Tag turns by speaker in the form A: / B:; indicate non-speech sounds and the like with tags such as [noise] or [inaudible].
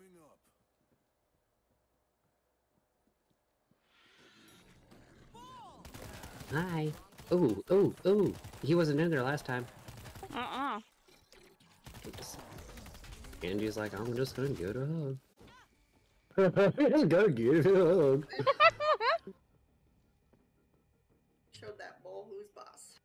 A: coming up. Hi. Oh, oh, oh. He wasn't in there last time.
B: Uh-uh.
A: Andy's like, I'm just gonna get a hug. [laughs] just gonna get a hug.
C: Showed that bull who's boss.